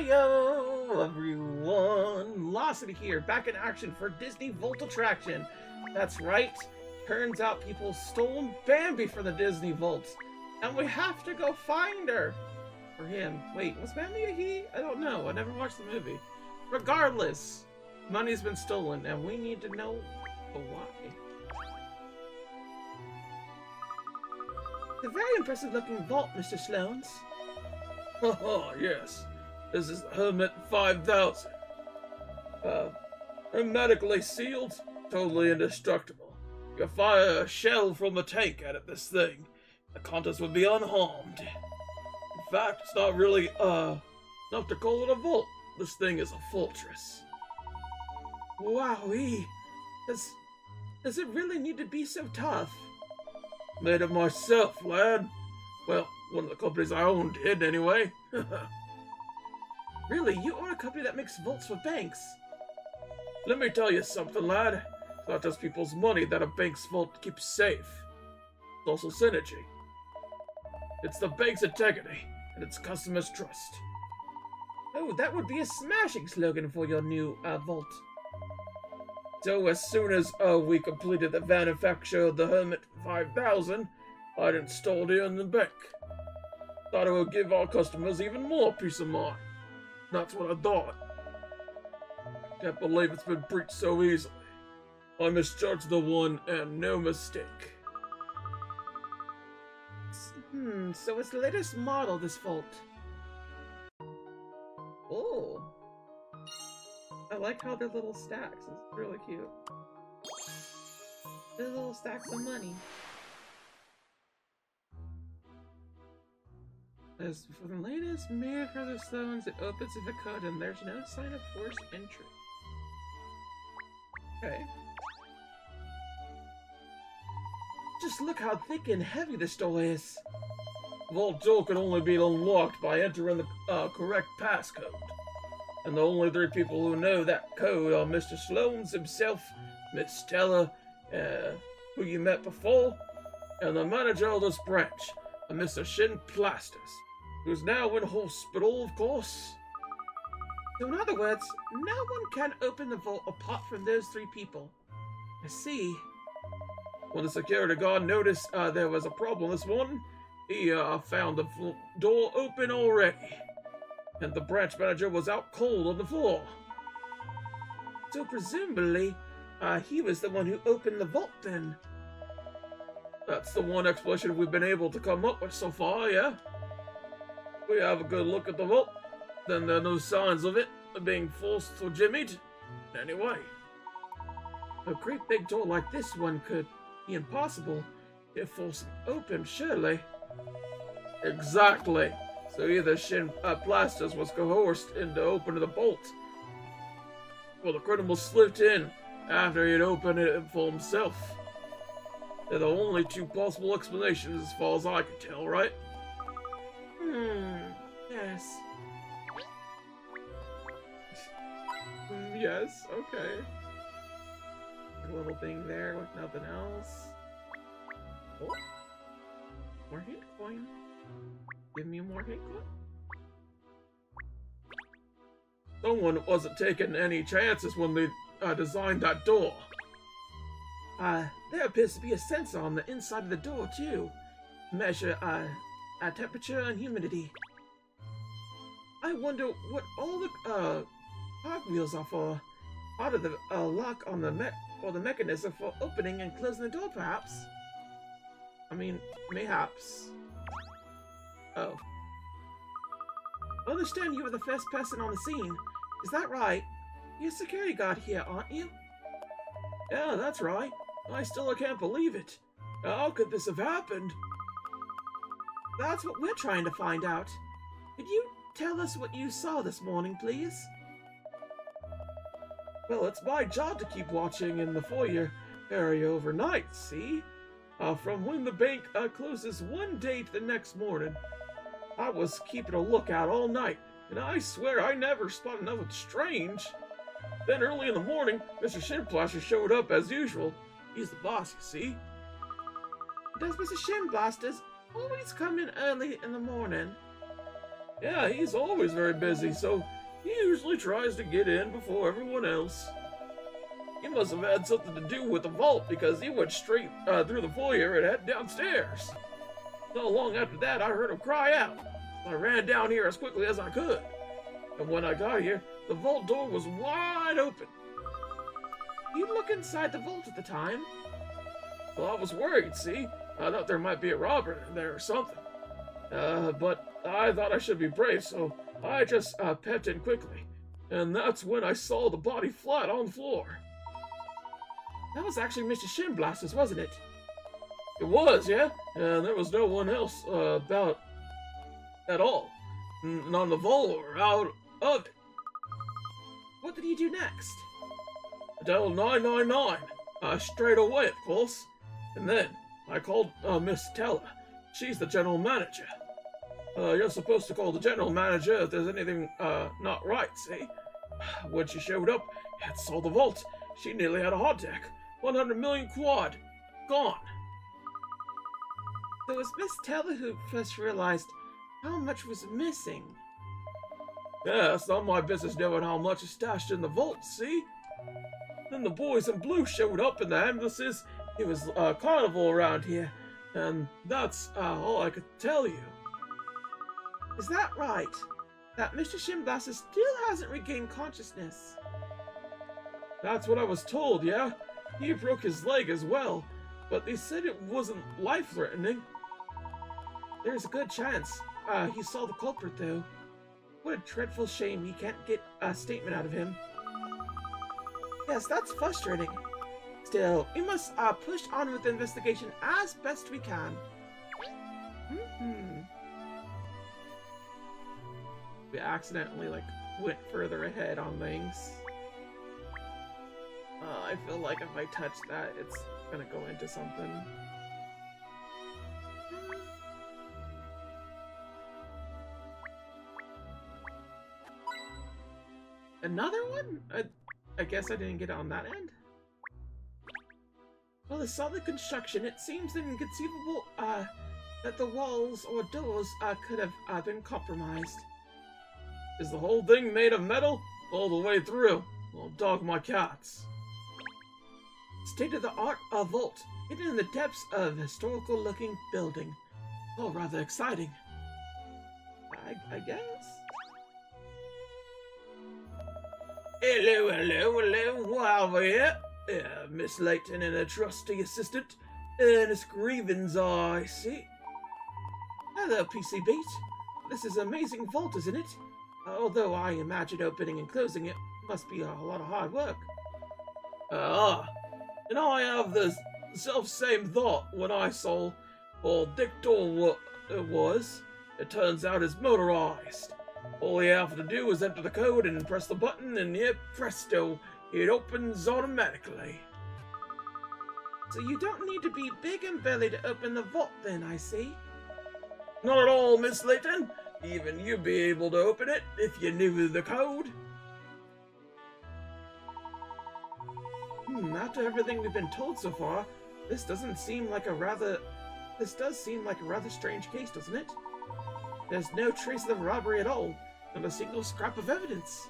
Howdy-o, everyone! Velocity here, back in action for Disney Vault Attraction. That's right, turns out people stole Bambi from the Disney Vault, and we have to go find her. Or him. Wait, was Bambi a he? I don't know, I never watched the movie. Regardless, money's been stolen, and we need to know why. A very impressive looking vault, Mr. Sloanes. Oh, yes. This is Hermit 5000. Uh, hermetically sealed, totally indestructible. You fire a shell from a tank at it, this thing. The contents would be unharmed. In fact, it's not really, uh, enough to call it a vault. This thing is a fortress. Wowee. Does, does it really need to be so tough? Made it myself, lad. Well, one of the companies I own did, anyway. really? You own a company that makes vaults for banks? Let me tell you something, lad. It's not just people's money that a bank's vault keeps safe. It's also synergy. It's the bank's integrity and its customers' trust. Oh, that would be a smashing slogan for your new uh, vault. So as soon as uh, we completed the manufacture of the Hermit 5000, I'd installed it in the bank. Thought it would give our customers even more peace of mind. That's what I thought. Can't believe it's been breached so easily. I misjudged the one and no mistake. Hmm, so it's the latest model, this vault. Oh. I like how they're little stacks. It's really cute. They're little stacks of money. As for the latest made for the stones, it opens with a code and there's no sign of forced entry. Okay. Just look how thick and heavy this door is. Vault door can only be unlocked by entering the uh, correct passcode. And the only three people who know that code are Mr. Sloanes himself, Miss Teller, uh, who you met before, and the manager of this branch, Mr. Shin Plasters, who's now in hospital, of course. So in other words, no one can open the vault apart from those three people. I see. When the security guard noticed uh, there was a problem this morning, he uh, found the door open already. And the branch manager was out cold on the floor. So presumably, uh, he was the one who opened the vault then. That's the one explanation we've been able to come up with so far, yeah? We have a good look at the vault, then there are no signs of it being forced or jimmied. Anyway. A great big door like this one could be impossible if forced open, surely. Exactly. So either Shin uh, Plasters was coerced into opening the bolt, or the criminal slipped in after he had opened it for himself. They're the only two possible explanations as far as I can tell, right? Yes. Yes, okay. A little thing there with nothing else. Oh. More hint coin. Give me more hint coin. Someone wasn't taking any chances when they uh, designed that door. Uh, there appears to be a sensor on the inside of the door, too. Measure, uh, uh temperature and humidity. I wonder what all the, uh, cogwheels are for. Part of the, uh, lock on the me or the mechanism for opening and closing the door, perhaps? I mean, mayhaps. Oh. I understand you were the first person on the scene. Is that right? You're a security guard here, aren't you? Yeah, that's right. I still can't believe it. How could this have happened? That's what we're trying to find out. Could you tell us what you saw this morning, please? Well, it's my job to keep watching in the foyer area overnight, see? Uh, from when the bank uh, closes one day to the next morning. I was keeping a lookout all night, and I swear I never spotted nothing strange. Then early in the morning, Mr. Shinplaster showed up as usual. He's the boss, you see. Does Mr. Shinplasters always come in early in the morning? Yeah, he's always very busy, so he usually tries to get in before everyone else. He must have had something to do with the vault because he went straight uh, through the foyer and head downstairs. Not long after that, I heard him cry out. I ran down here as quickly as I could. And when I got here, the vault door was wide open. You look inside the vault at the time? Well, I was worried, see? I thought there might be a robber in there or something. Uh, but I thought I should be brave, so I just uh, pepped in quickly. And that's when I saw the body flat on the floor. That was actually Mr. Shinplasters, wasn't it? It was, yeah? And there was no one else uh, about at all. N on the vault or out of it. What did he do next? I dialed 999, uh, straight away, of course. And then I called uh, Miss Teller. She's the general manager. Uh, you're supposed to call the general manager if there's anything uh, not right, see? When she showed up and saw the vault, she nearly had a heart attack. 100 million quad. Gone. So it was Miss Teller who first realized how much was missing. Yeah, it's not my business knowing how much is stashed in the vault, see? Then the boys in blue showed up in the ambulances. It was a carnival around here, and that's uh, all I could tell you. Is that right? That Mr. Shinplasters still hasn't regained consciousness? That's what I was told, yeah? He broke his leg as well, but they said it wasn't life-threatening. There's a good chance. Uh, he saw the culprit, though. What a dreadful shame he can't get a statement out of him. Yes, that's frustrating. Still, we must uh, push on with the investigation as best we can. Mm -hmm. We accidentally, like, went further ahead on things. Uh, I feel like if I touch that, it's gonna go into something. Another one? I, I guess I didn't get on that end. Well, the construction, it seems inconceivable uh, that the walls or doors uh, could have uh, been compromised. Is the whole thing made of metal? All the way through. Well, dog my cats. State-of-the-art vault, hidden in the depths of a historical-looking building. Oh, rather exciting. I, I guess? Hello, hello, hello, Wilder here. Uh, Miss Layton and her trusty assistant, Ernest Greeves, I see. Hello, PC Beat. This is amazing vault, isn't it? Although I imagine opening and closing it must be a lot of hard work. Ah, and I have the self-same thought when I saw old Dick what it was. It turns out it's motorized. All you have to do is enter the code and press the button, and yep, presto, it opens automatically. So you don't need to be big and belly to open the vault then, I see. Not at all, Miss Layton. Even you'd be able to open it if you knew the code. Hmm, after everything we've been told so far, this doesn't seem like a rather... This does seem like a rather strange case, doesn't it? There's no trace of the robbery at all, not a single scrap of evidence.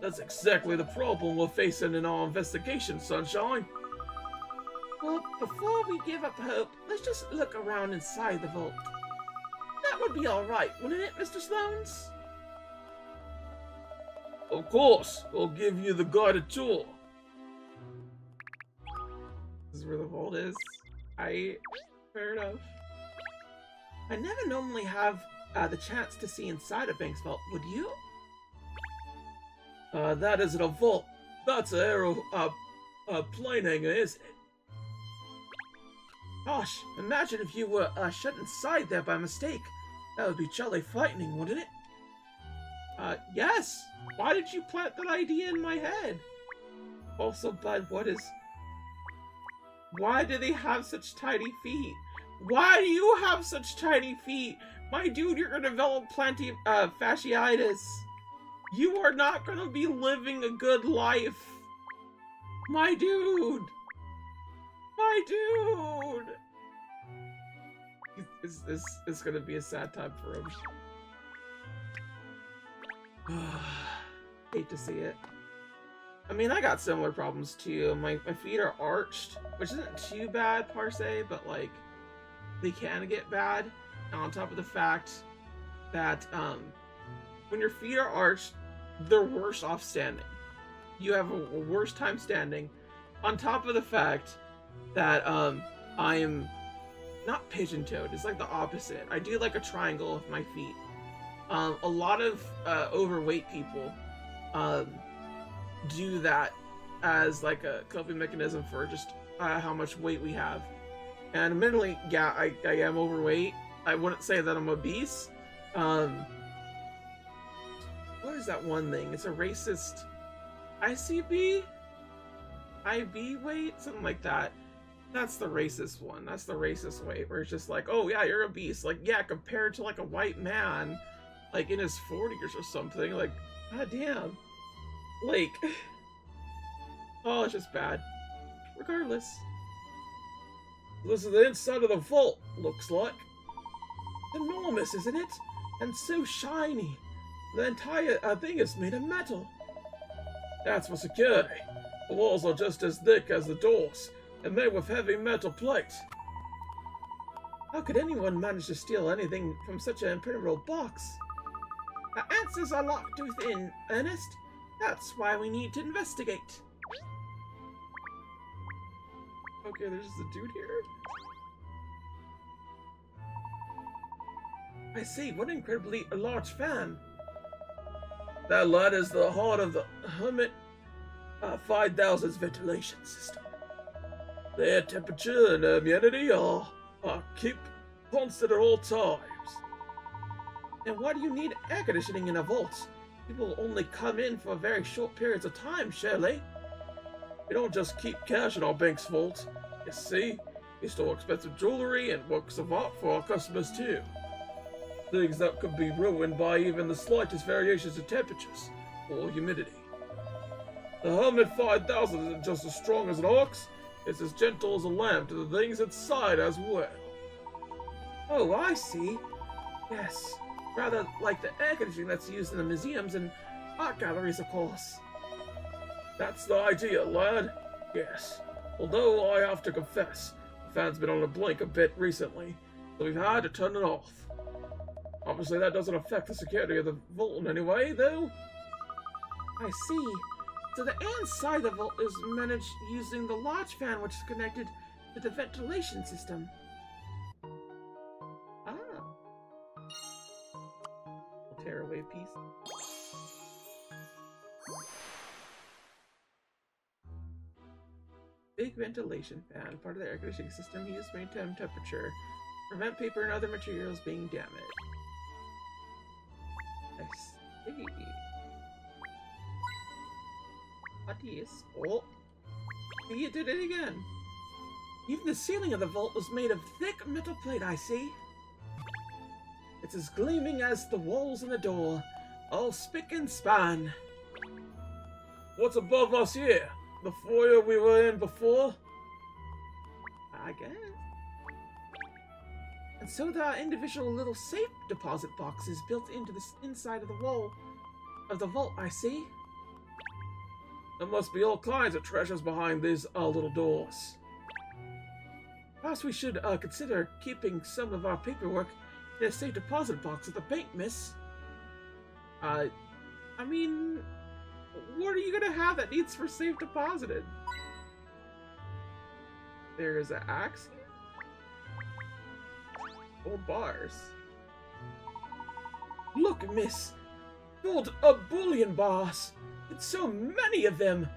That's exactly the problem we're facing in our investigation, Sunshine. Well, before we give up hope, let's just look around inside the vault. That would be alright, wouldn't it, Mr. Sloanes? Of course, we'll give you the guided tour. This is where the vault is. I... fair enough. I never normally have uh, the chance to see inside a bank's vault, would you? Uh, that isn't a vault. That's an aero, uh, uh, plane hangar, isn't it? Gosh, imagine if you were uh, shut inside there by mistake. That would be jolly frightening, wouldn't it? Uh, yes. Why did you plant that idea in my head? Also, Bud, what is... Why do they have such tiny feet? Why do you have such tiny feet? My dude, you're gonna develop plenty of uh, fasciitis. You are not gonna be living a good life. My dude. My dude. This, this is gonna be a sad time for him. Hate to see it. I mean, I got similar problems too. My, my feet are arched, which isn't too bad per se, but like, they can get bad. on top of the fact that um, when your feet are arched, they're worse off standing. You have a, a worse time standing. On top of the fact that um, I am not pigeon-toed. It's like the opposite. I do like a triangle with my feet. Um, a lot of uh, overweight people um, do that as like a coping mechanism for just uh, how much weight we have. And admittedly, yeah, I, I am overweight. I wouldn't say that I'm obese. Um, what is that one thing? It's a racist ICB? IB weight? Something like that. That's the racist one. That's the racist way, where it's just like, oh yeah, you're obese. Like, yeah, compared to like a white man, like in his 40s or something. Like, god damn. Like, oh, it's just bad. Regardless. This is the inside of the vault, looks like. Enormous, isn't it? And so shiny. The entire uh, thing is made of metal. That's for security. The walls are just as thick as the doors, and made with heavy metal plates. How could anyone manage to steal anything from such an impenetrable box? Our answers are locked within, Ernest. That's why we need to investigate. Okay, there's a dude here. I see, what an incredibly large fan. That light is the heart of the Hermit uh, 5000's ventilation system. Their temperature and humidity are, are keep constant at all times. And why do you need air conditioning in a vault? People only come in for very short periods of time, surely. We don't just keep cash in our bank's vault. You see, we store expensive jewelry and works of art for our customers too. Things that could be ruined by even the slightest variations in temperatures or humidity. The Hermit 5000 isn't just as strong as an ox, it's as gentle as a lamb to the things inside as well. Oh, I see. Yes, rather like the air conditioning that's used in the museums and art galleries, of course. That's the idea, lad. Yes. Although I have to confess, the fan's been on a blink a bit recently, so we've had to turn it off. Obviously, that doesn't affect the security of the vault in any way, though. I see. So the inside of the vault is managed using the large fan which is connected to the ventilation system. Ah. Tearaway piece. Big ventilation fan, part of the air conditioning system used to maintain temperature, prevent paper and other materials being damaged. I see. Is? Oh, you did it again. Even the ceiling of the vault was made of thick metal plate, I see. It's as gleaming as the walls and the door, all spick and span. What's above us here? The foyer we were in before? I guess. And so there are individual little safe deposit boxes built into the inside of the wall of the vault, I see. There must be all kinds of treasures behind these uh, little doors. Perhaps we should uh, consider keeping some of our paperwork in a safe deposit box at the bank, miss. Uh, I mean, what are you gonna have that needs for safe deposited? There's an axe? Old bars. Look, miss! Gold a bullion bars! It's so many of them!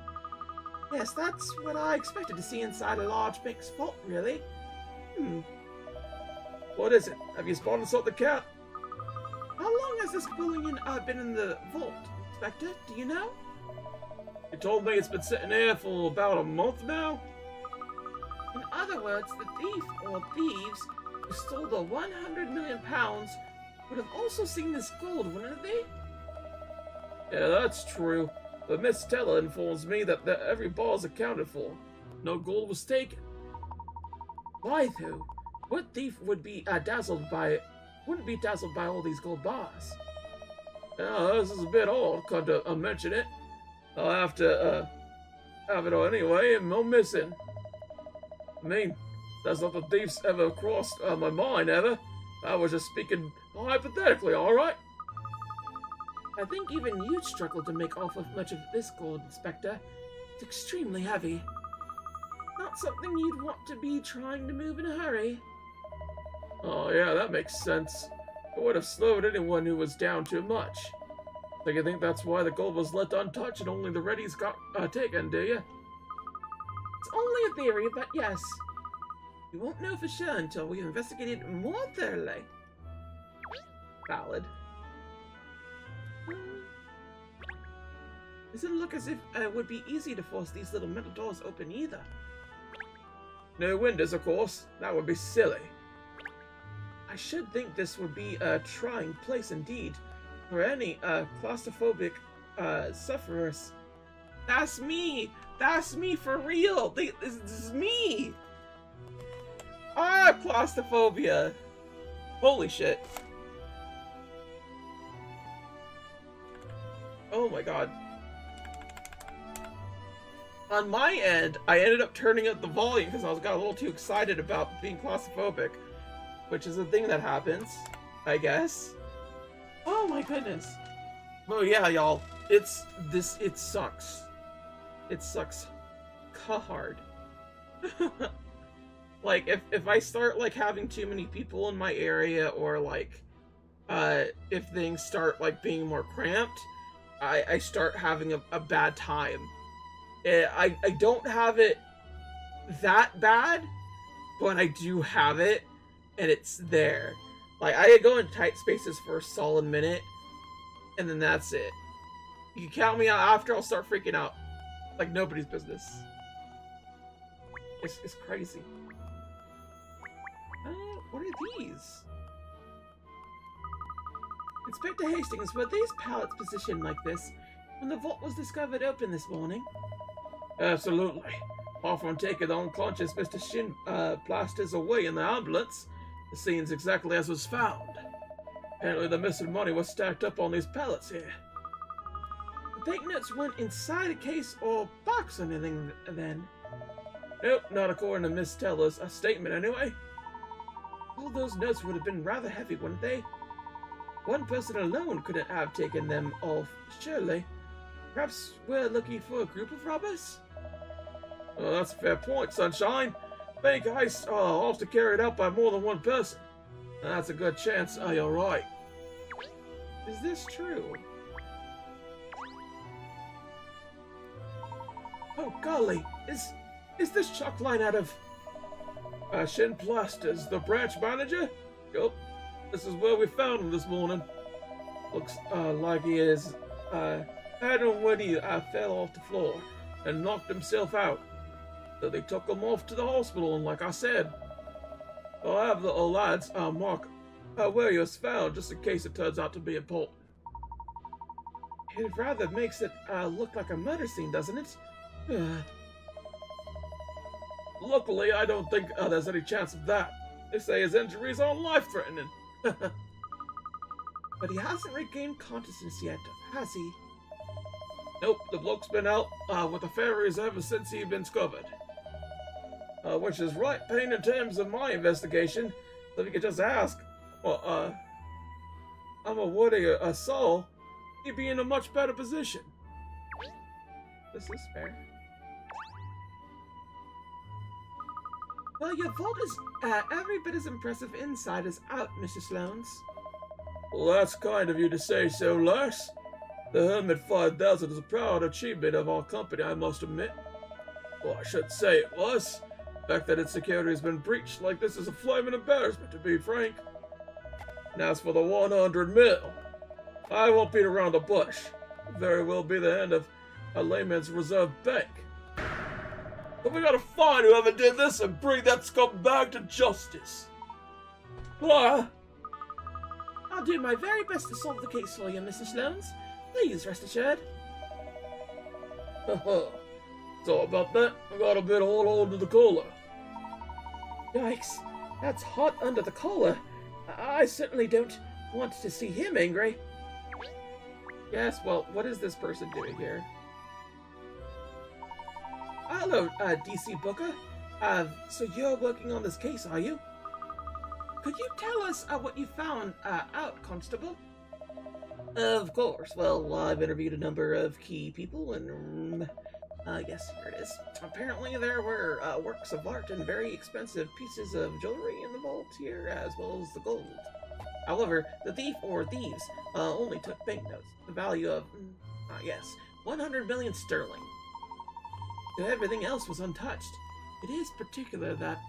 Yes, that's what I expected to see inside a large bank's vault, really. Hmm. What is it? Have you spawned and the cat? How long has this bullion uh, been in the vault, Inspector? Do you know? You told me it's been sitting here for about a month now? In other words, the thief or thieves who stole the 100 million pounds would have also seen this gold, wouldn't they? Yeah, that's true. But Miss Teller informs me that, that every bar is accounted for. No gold was taken. Why, though? What thief would be uh, dazzled by... wouldn't be dazzled by all these gold bars? This is a bit odd, come to uh, mention it. I'll have to uh, have it all anyway, and no missing. I mean, that's not the thief's ever crossed uh, my mind, ever. I was just speaking hypothetically, alright? I think even you'd struggle to make off with much of this gold, Inspector. It's extremely heavy. Not something you'd want to be trying to move in a hurry. Oh, yeah, that makes sense. It would have slowed anyone who was down too much. So you think that's why the gold was left untouched and only the readies got uh, taken, do you? It's only a theory, but yes. We won't know for sure until we've investigated more thoroughly. Valid. Doesn't look as if uh, it would be easy to force these little metal doors open either. No windows, of course. That would be silly. I should think this would be a trying place indeed for any uh, claustrophobic uh, sufferers. That's me! That's me for real! This, this is me! Ah, claustrophobia! Holy shit. Oh my god. On my end, I ended up turning up the volume because I was got a little too excited about being claustrophobic. Which is a thing that happens, I guess. Oh my goodness. Oh yeah, y'all. It's this it sucks. It sucks hard. like if if I start like having too many people in my area or like uh if things start like being more cramped, I I start having a, a bad time. Eh, I I don't have it that bad, but I do have it and it's there. Like I go in tight spaces for a solid minute, and then that's it. You count me out after, I'll start freaking out, like nobody's business. It's it's crazy. Uh, what are these? Inspector Hastings, were these pallets positioned like this when the vault was discovered open this morning? Absolutely. Far from taking the unconscious Mr. Shin uh, plasters away in the ambulance, the scene's exactly as was found. Apparently the missing money was stacked up on these pallets here. The banknotes weren't inside a case or box or anything then? Nope, not according to Miss Teller's a statement anyway. All those notes would have been rather heavy, wouldn't they? One person alone couldn't have taken them all, surely. Perhaps we're looking for a group of robbers? Well, that's a fair point, Sunshine. Bank heists are often carried out by more than one person. That's a good chance uh, you're right. Is this true? Oh golly, is is this Chuck line out of uh, Shin Plasters, the branch manager? Yup. This is where we found him this morning. Looks uh, like he is uh, when he uh, fell off the floor and knocked himself out. So they took him off to the hospital, and like I said, I'll have the lads uh, mark uh, where he was found, just in case it turns out to be important. It rather makes it uh, look like a murder scene, doesn't it? Luckily, I don't think uh, there's any chance of that. They say his injuries are life-threatening. but he hasn't regained consciousness yet, has he? Nope, the bloke's been out uh, with the fairies ever since he'd been discovered uh, which is right pain in terms of my investigation. If you could just ask, well, uh, I'm awarding a, a soul, he'd be in a much better position. This is fair. Well, your vault is uh, every bit as impressive inside as out, Mr. Sloanes. Well, that's kind of you to say so, Lars. The Hermit 5000 is a proud achievement of our company, I must admit. Well, I should say it was fact that its security has been breached like this is a flaming embarrassment, to be frank. And as for the 100 mil, I won't beat around the bush. It very well be the end of a layman's reserve bank. But we gotta find whoever did this and bring that scum back to justice. Ah. I'll do my very best to solve the case for you, Mr. Sloanes. Please rest assured. so about that, I got a bit of hold on to the cola. Yikes, that's hot under the collar. I certainly don't want to see him angry. Yes, well, what is this person doing here? Hello, uh, DC Booker. Uh, so you're working on this case, are you? Could you tell us uh, what you found uh, out, Constable? Of course. Well, I've interviewed a number of key people, and um, uh, yes, here it is. Apparently, there were uh, works of art and very expensive pieces of jewelry in the vault here, as well as the gold. However, the thief or thieves uh, only took banknotes, the value of, uh, yes, 100 million sterling. Everything else was untouched. It is particular that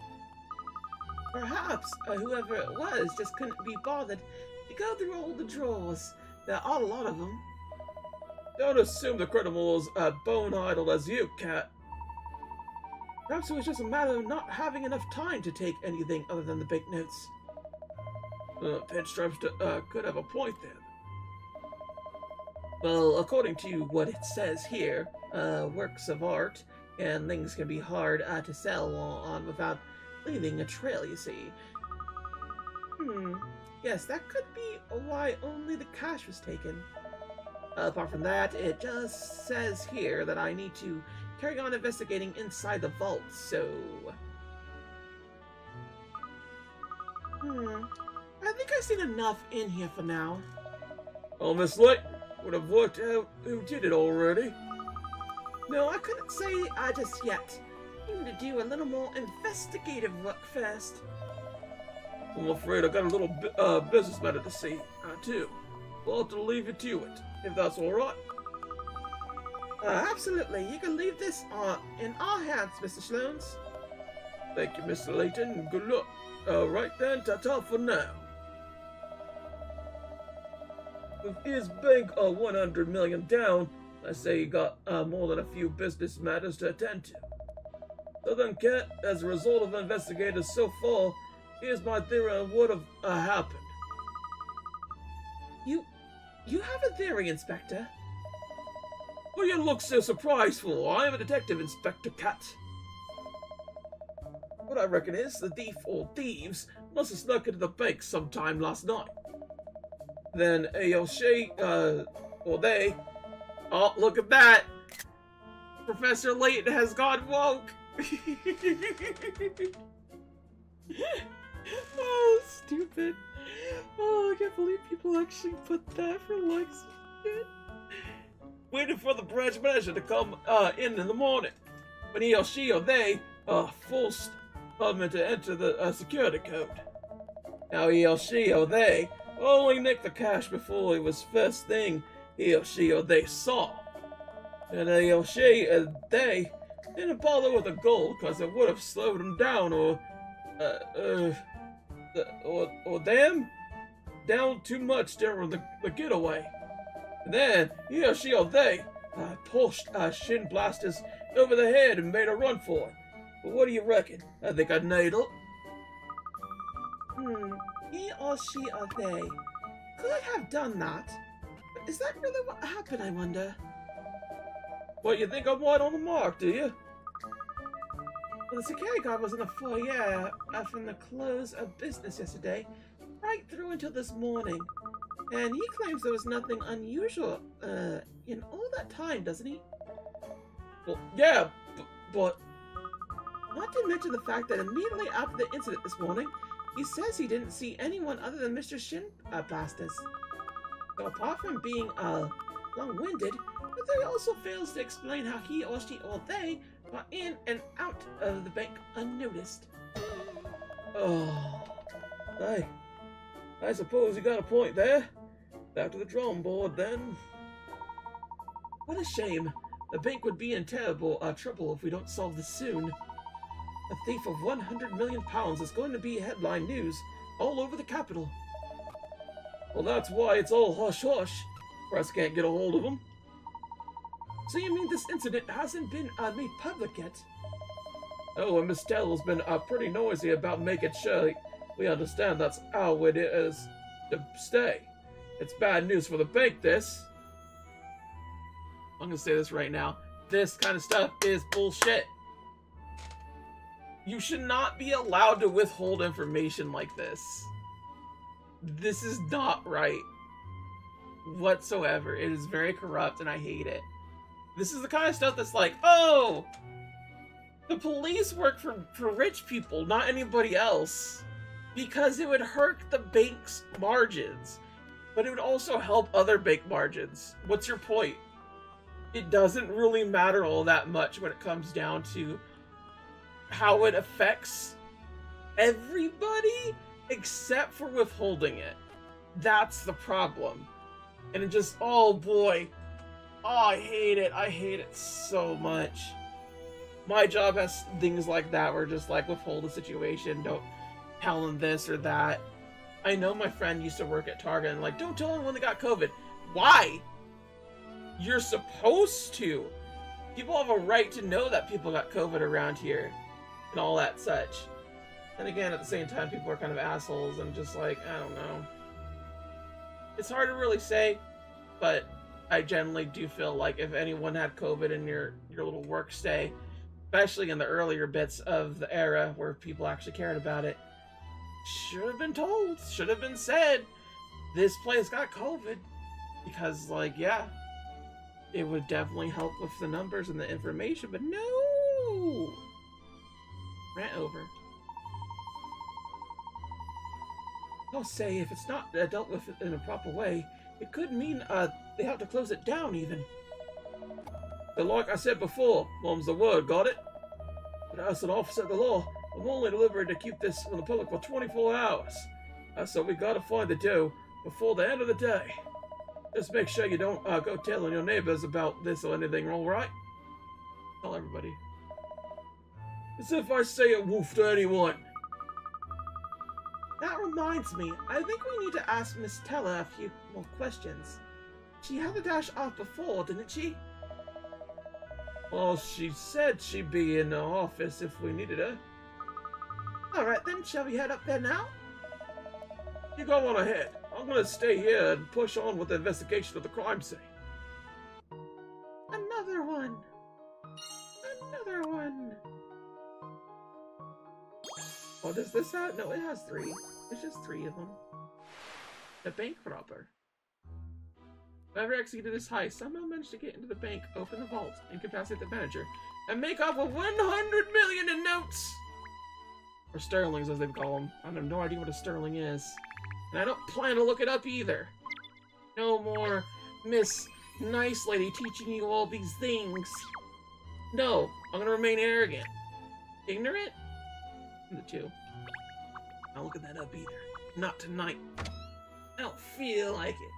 perhaps uh, whoever it was just couldn't be bothered to go through all the drawers. There are a lot of them. Don't assume the criminal is as bone idle as you, Cat. Perhaps it was just a matter of not having enough time to take anything other than the banknotes. Uh, Pinstripes uh, could have a point then. Well, according to what it says here, uh, works of art and things can be hard uh, to sell on without leaving a trail, you see. Hmm. Yes, that could be why only the cash was taken. Apart from that, it just says here that I need to carry on investigating inside the vault, so... Hmm. I think I've seen enough in here for now. Oh, Miss Light would have worked out who did it already. No, I couldn't say uh, just yet. You need to do a little more investigative work first. I'm afraid I got a little uh, business matter to see, uh, too. I'll have to leave you to it, if that's alright. Uh, absolutely. You can leave this uh, in our hands, Mr. Sloanes. Thank you, Mr. Layton. Good luck. Uh, right then, ta-ta for now. With his bank uh, 100 million down, I say he got uh, more than a few business matters to attend to. Southern Cat, as a result of investigators so far, here's my theory on what have uh, happened. You, have a theory, Inspector? What do you look so surprised for? I am a detective, Inspector Cat. What I reckon is the thief or thieves must have snuck into the bank sometime last night. Then Aoshi, uh, or they, Oh, look at that! Professor Layton has gone woke! oh, stupid. Oh, I can't believe people actually put that for likes. Waiting for the branch manager to come uh, in in the morning. When he or she or they uh, forced him to enter the uh, security code. Now he or she or they only nicked the cash before it was first thing he or she or they saw. And he or she and they didn't bother with the gold because it would have slowed them down or, uh, uh, or, or them down too much during the, the getaway. And then he or she or they uh, pushed uh, Shin Plasters over the head and made a run for it. But what do you reckon? I think I'd nailed it. Hmm, he or she or they could have done that. But is that really what happened, I wonder? What, you think I'm wide on the mark, do you? Well, the security guard was in the foyer uh, from the close of business yesterday, right through until this morning. And he claims there was nothing unusual uh, in all that time, doesn't he? Well, yeah, but... Not to mention the fact that immediately after the incident this morning, he says he didn't see anyone other than Mr. Shin uh, Blastus. So apart from being uh, long-winded, the also fails to explain how he or she or they got in and out of the bank unnoticed. Oh, I, I suppose you got a point there. Back to the drawing board then. What a shame. The bank would be in terrible uh, trouble if we don't solve this soon. A thief of 100 million pounds is going to be headline news all over the capital. Well, that's why it's all hush-hush. Press can't get a hold of him. So you mean this incident hasn't been uh, made public yet? Oh, and Miss Tell's been uh, pretty noisy about making sure we understand that's how it is to stay. It's bad news for the bank, this. I'm gonna say this right now. This kind of stuff is bullshit. You should not be allowed to withhold information like this. This is not right. whatsoever. It is very corrupt and I hate it. This is the kind of stuff that's like, oh, the police work for, for rich people, not anybody else. Because it would hurt the bank's margins. But it would also help other bank margins. What's your point? It doesn't really matter all that much when it comes down to how it affects everybody except for withholding it. That's the problem. And it just, oh boy. Oh, I hate it. I hate it so much. My job has things like that where just like withhold the situation, don't tell them this or that. I know my friend used to work at Target and like, don't tell anyone they got COVID. Why? You're supposed to. People have a right to know that people got COVID around here and all that such. And again, at the same time, people are kind of assholes and just like, I don't know. It's hard to really say, but I generally do feel like if anyone had COVID in your, your little work stay, especially in the earlier bits of the era where people actually cared about it, should have been told, should have been said, this place got COVID. Because, like, yeah, it would definitely help with the numbers and the information, but no! Rant over. I'll say if it's not dealt with in a proper way, it could mean uh, they have to close it down even. But like I said before, mom's the word, got it? But as an officer of the law, I'm only delivered to keep this from the public for 24 hours. Uh, so we gotta find the dough before the end of the day. Just make sure you don't uh, go telling your neighbors about this or anything, alright? Tell everybody. As if I say a woof to anyone. That reminds me, I think we need to ask Miss Teller a few more questions. She had to dash off before, didn't she? Well, she said she'd be in the office if we needed her. Alright then, shall we head up there now? You go on ahead. I'm gonna stay here and push on with the investigation of the crime scene. Another one. Another one. Oh, does this have? No, it has three. There's just three of them. The bank robber. Whoever executed this heist somehow managed to get into the bank, open the vault, incapacitate the manager, and make off with 100 million in notes! Or sterlings, as they call them. I have no idea what a sterling is. And I don't plan to look it up either. No more Miss Nice Lady teaching you all these things. No, I'm gonna remain arrogant. Ignorant? The two. Not looking that up either. Not tonight. I don't feel like it.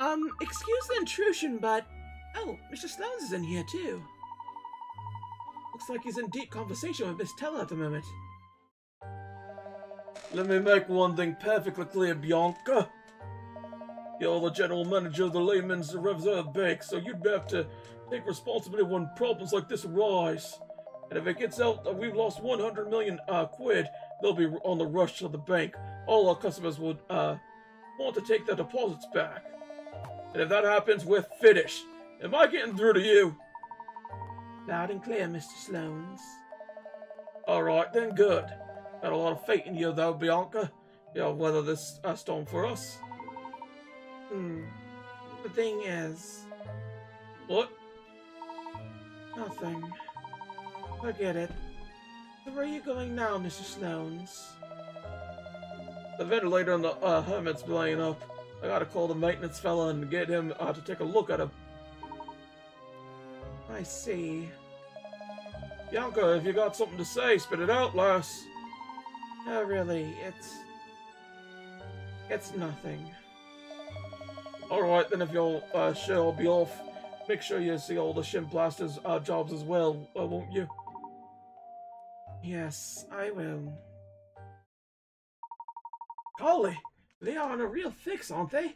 Um, excuse the intrusion, but... Oh, Mr. Sloanes is in here, too. Looks like he's in deep conversation with Miss Teller at the moment. Let me make one thing perfectly clear, Bianca. You're the general manager of the Layman's Reserve Bank, so you'd have to take responsibility when problems like this arise. And if it gets out that we've lost 100 million uh, quid, they'll be on the rush to the bank. All our customers would uh, want to take their deposits back. And if that happens, we're finished. Am I getting through to you? Loud and clear, Mr. Sloanes. Alright, then good. Got a lot of faith in you, though, Bianca. You'll weather this uh, storm for us. Hmm. The thing is... What? Nothing. Forget it. Where are you going now, Mr. Sloanes? The ventilator on the uh, Hermit's blowing up. I gotta call the maintenance fella and get him uh, to take a look at him. I see. Bianca, if you got something to say, spit it out, lass. No, really, it's... It's nothing. Alright, then if you'll uh, sure I'll be off, make sure you see all the Shinplasters uh, jobs as well, uh, won't you? Yes, I will. Golly, they are in a real fix, aren't they?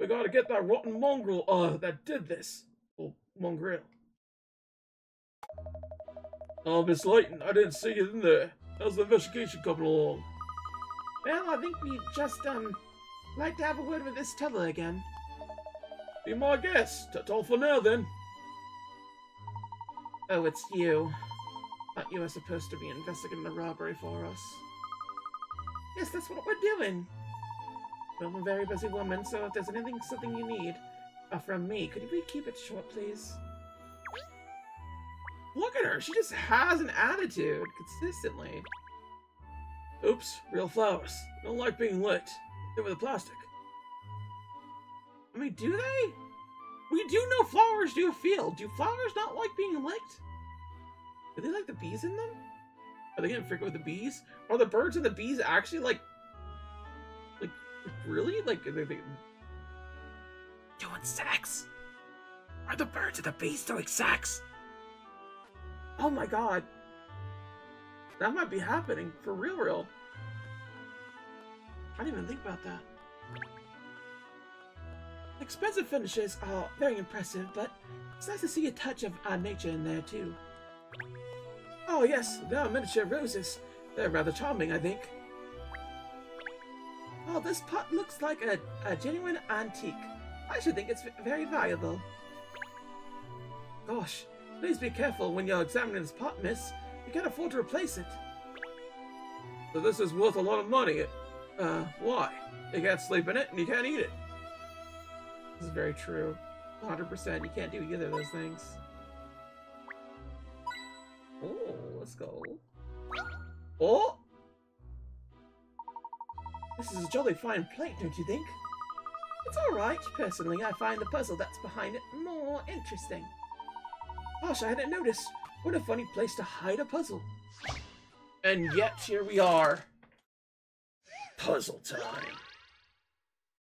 We gotta get that rotten mongrel, uh, that did this. Mongrel. Oh, Miss Layton, I didn't see you in there. How's the investigation coming along? Well, I think we'd just, um, like to have a word with this teller again. Be my guest. That's all for now, then. Oh, it's you. Thought you were supposed to be investigating the robbery for us. Yes, that's what we're doing. Well, I'm a very busy woman, so if there's anything, something you need uh, from me, could you keep it short, please? Look at her. She just has an attitude consistently. Oops, real flowers. Don't like being lit. Give with the plastic. I mean, do they? We do know flowers do feel. Do flowers not like being licked? Do they like the bees in them? Are they getting freaked with the bees? Are the birds and the bees actually like, like, really? Like, they, they doing sex? Are the birds and the bees doing sex? Oh my god. That might be happening for real, real. I didn't even think about that. Expensive finishes are very impressive, but it's nice to see a touch of our nature in there too. Oh yes, there are miniature roses. They're rather charming, I think. Oh, this pot looks like a, a genuine antique. I should think it's very valuable. Gosh, please be careful when you're examining this pot, miss. You can't afford to replace it. So this is worth a lot of money. Uh, why? You can't sleep in it and you can't eat it. This is very true. 100%. You can't do either of those things. Oh, let's go. Oh! This is a jolly fine plate, don't you think? It's alright. Personally, I find the puzzle that's behind it more interesting. Gosh, I hadn't noticed. What a funny place to hide a puzzle. And yet, here we are. Puzzle time.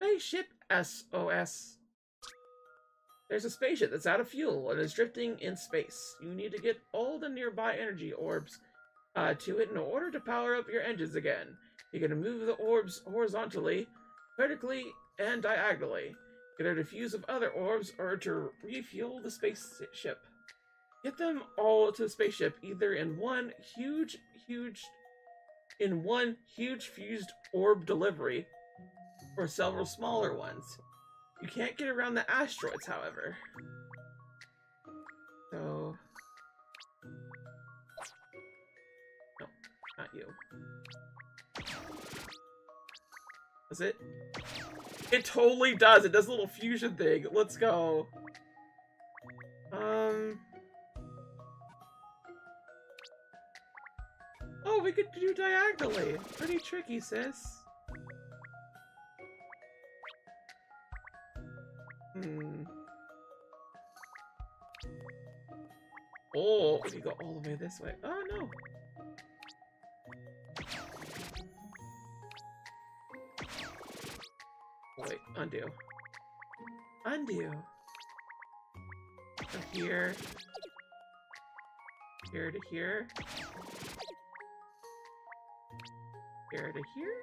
Spaceship SOS. There's a spaceship that's out of fuel and is drifting in space. You need to get all the nearby energy orbs uh, to it in order to power up your engines again. You can move the orbs horizontally, vertically, and diagonally. Get a fuse of other orbs or to refuel the spaceship. Get them all to the spaceship either in one huge, huge, in one huge fused orb delivery, or several smaller ones. You can't get around the asteroids, however. So... No, not you. Does it? It totally does! It does a little fusion thing. Let's go. Um... Oh, we could do diagonally. Pretty tricky, sis. Hmm. Oh, we go all the way this way. Oh, no. Wait, undo. Undo. From here. Here to here. Here to here.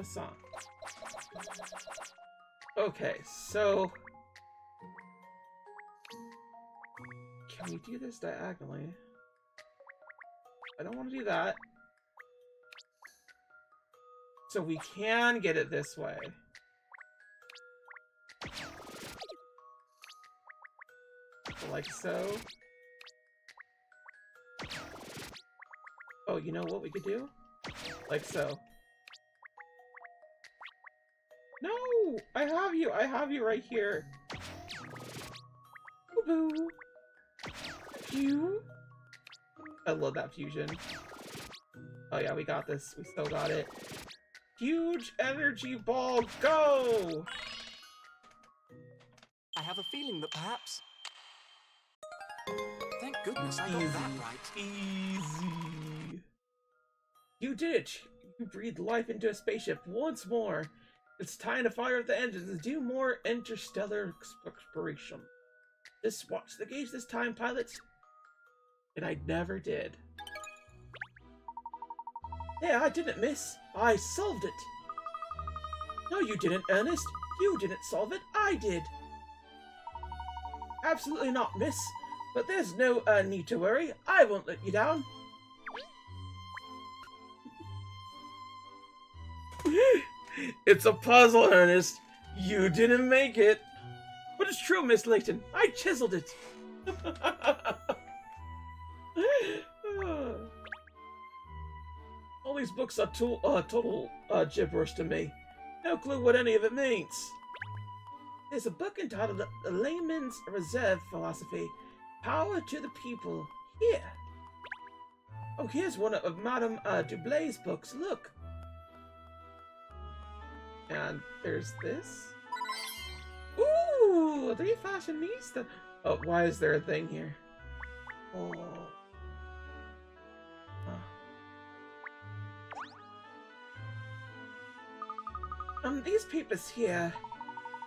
passant. Okay, so... Can we do this diagonally? I don't want to do that. So we can get it this way. Like so. Oh, you know what we could do? Like so. No! I have you! I have you right here! Boo boo! I love that fusion. Oh yeah, we got this. We still got it. Huge energy ball, go! I have a feeling that perhaps... Thank goodness I got Easy. that right. Easy. You did it! You breathed life into a spaceship once more. It's time to fire up the engines and do more interstellar exploration. Just watch the gauge this time, pilots. And I never did. Yeah, I didn't miss. I solved it. No, you didn't, Ernest. You didn't solve it. I did. Absolutely not, miss. But there's no uh, need to worry. I won't let you down. it's a puzzle, Ernest. You didn't make it. But it's true, Miss Layton. I chiseled it. All these books are to uh, total uh, gibberish to me. No clue what any of it means. There's a book entitled The Layman's Reserve Philosophy Power to the People. Here. Oh, here's one of Madame uh, Dublay's books. Look. And there's this. Ooh, three fashionista. Oh, why is there a thing here? Oh. Um, these papers here,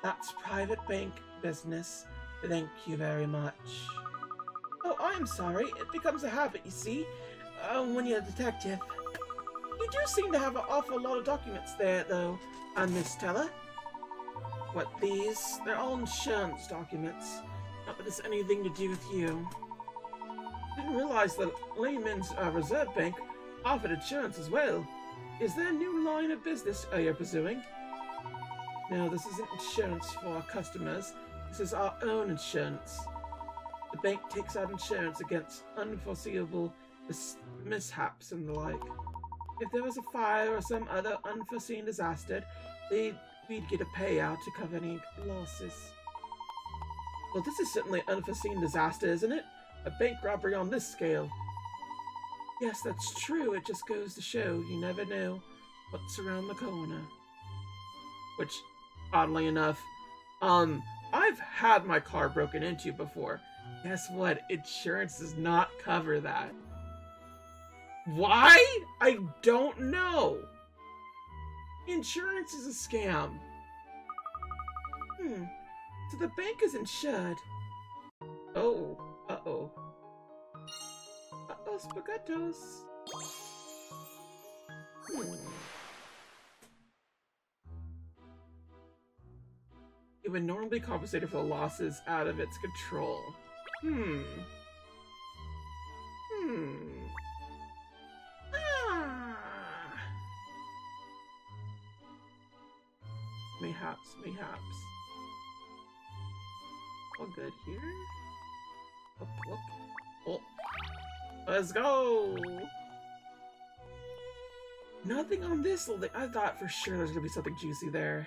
that's private bank business. Thank you very much. Oh, I'm sorry. It becomes a habit, you see, uh, when you're a detective. You do seem to have an awful lot of documents there, though, uh, Miss Teller. What, these? They're all insurance documents. Not that it's anything to do with you. Didn't realize that Lehman's uh, Reserve Bank offered insurance as well. Is there a new line of business are you pursuing? No, this isn't insurance for our customers. This is our own insurance. The bank takes out insurance against unforeseeable mis mishaps and the like. If there was a fire or some other unforeseen disaster, they'd, we'd get a payout to cover any losses. Well, this is certainly an unforeseen disaster, isn't it? A bank robbery on this scale. Yes, that's true. It just goes to show you never know what's around the corner. Which, oddly enough, um, I've had my car broken into before. Guess what? Insurance does not cover that. Why? I don't know. Insurance is a scam. Hmm. So the bank is insured. Oh. Uh-oh. Uh-oh, spaghettos. Hmm. It would normally compensate for the losses out of its control. Hmm. Hmm. Ah. Mayhaps, mayhaps. All good here? Whoop, whoop. Oh. Let's go! Nothing on this. I thought for sure there's gonna be something juicy there.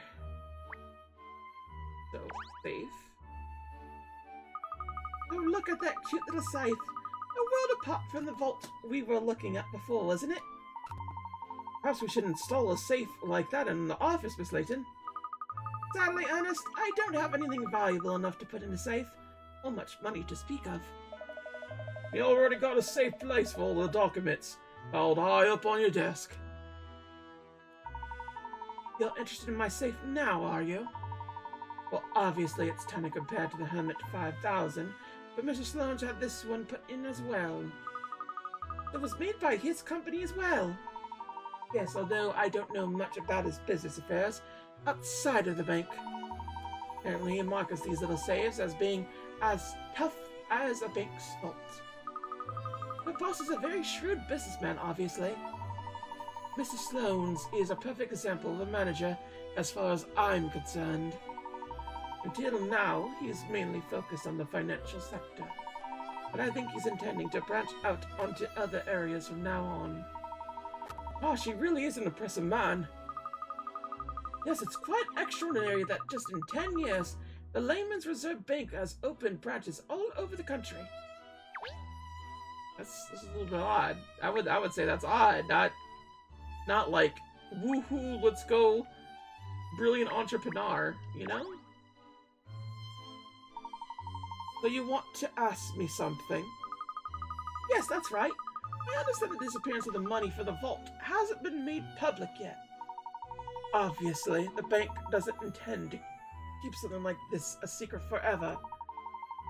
Oh, look at that cute little scythe. A world apart from the vault we were looking at before, wasn't it? Perhaps we should install a safe like that in the office, Miss Layton. Sadly, Ernest, I don't have anything valuable enough to put in a safe, or much money to speak of. You already got a safe place for all the documents, held high up on your desk. You're interested in my safe now, are you? Well, obviously it's tiny compared to the Hermit 5000, but Mr. Sloane's had this one put in as well. It was made by his company as well. Yes, although I don't know much about his business affairs outside of the bank. Apparently he markets these little safes as being as tough as a bank's vault. My boss is a very shrewd businessman, obviously. Mr. Sloane's is a perfect example of a manager as far as I'm concerned. Until now, he he's mainly focused on the financial sector. But I think he's intending to branch out onto other areas from now on. Ah, Gosh, he really is an impressive man. Yes, it's quite extraordinary that just in 10 years, the Layman's Reserve Bank has opened branches all over the country. That's, that's a little bit odd. I would I would say that's odd, not not like woohoo, let's go brilliant entrepreneur, you know? So you want to ask me something? Yes, that's right. I understand the disappearance of the money for the vault hasn't been made public yet. Obviously, the bank doesn't intend to keep something like this a secret forever.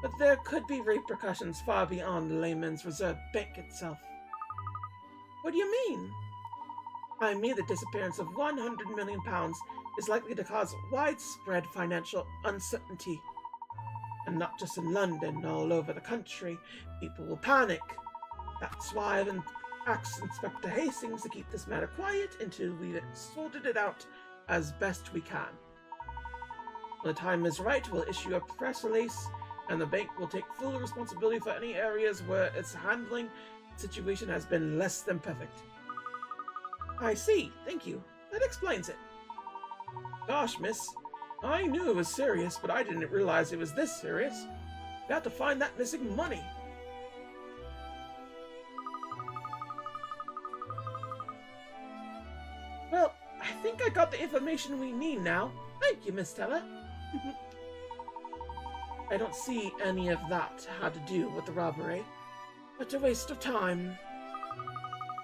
But there could be repercussions far beyond the layman's reserve bank itself. What do you mean? I mean the disappearance of 100 million pounds is likely to cause widespread financial uncertainty and not just in London, all over the country. People will panic. That's why I've asked Inspector Hastings to keep this matter quiet until we've sorted it out as best we can. When the time is right, we'll issue a press release, and the bank will take full responsibility for any areas where its handling situation has been less than perfect. I see. Thank you. That explains it. Gosh, miss. I knew it was serious, but I didn't realize it was this serious. Got to find that missing money. Well, I think I got the information we need now. Thank you, Miss Teller. I don't see any of that had to do with the robbery. But a waste of time.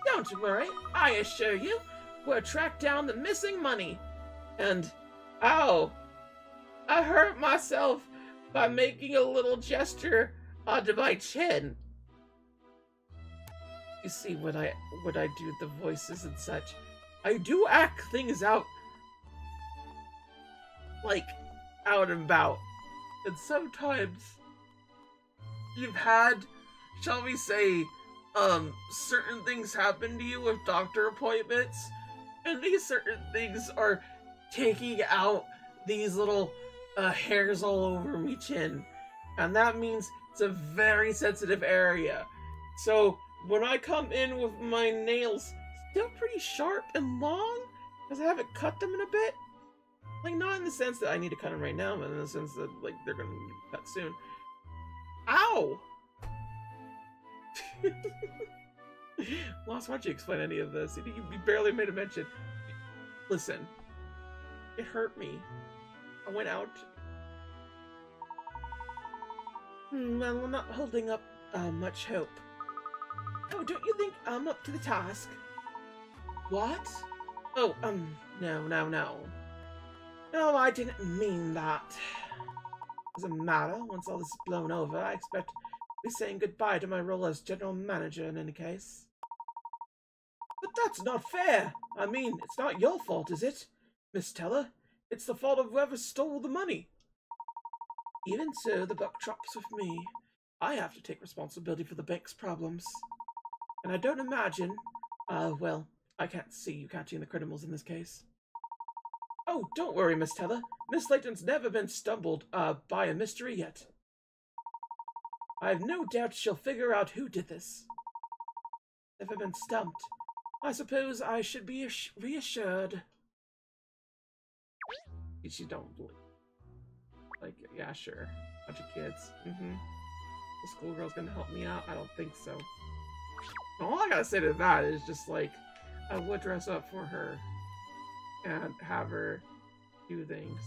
Don't worry, I assure you, we'll track down the missing money. And, ow, I hurt myself by making a little gesture onto my chin. You see what I what I do the voices and such. I do act things out like out and about. And sometimes you've had, shall we say, um, certain things happen to you with doctor appointments, and these certain things are taking out these little uh, hairs all over me chin, and that means it's a very sensitive area. So when I come in with my nails still pretty sharp and long, because I haven't cut them in a bit, like not in the sense that I need to cut them right now, but in the sense that like they're gonna be cut soon. Ow! Lost, why don't you explain any of this? You barely made a mention. Listen, it hurt me. I went out. Hmm, well, I'm not holding up uh, much hope. Oh, don't you think I'm up to the task? What? Oh, um, no, no, no. No, I didn't mean that. Doesn't matter. Once all this is blown over, I expect to be saying goodbye to my role as general manager in any case. But that's not fair! I mean, it's not your fault, is it, Miss Teller? It's the fault of whoever stole the money. Even so, the buck drops with me. I have to take responsibility for the bank's problems. And I don't imagine... Uh, well, I can't see you catching the criminals in this case. Oh, don't worry, Miss Teller. Miss Layton's never been stumbled, uh, by a mystery yet. I have no doubt she'll figure out who did this. Never been stumped. I suppose I should be reassured. She don't believe. Like, yeah, sure. Bunch of kids. Mm-hmm. The schoolgirl's gonna help me out? I don't think so. All I gotta say to that is just like, I would dress up for her and have her do things.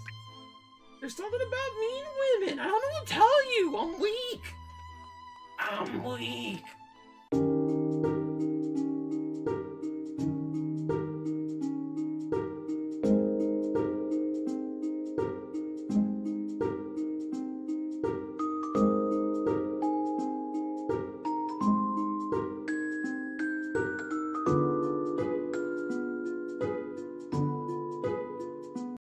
There's something about mean women. I don't know what to tell you. I'm weak. I'm weak.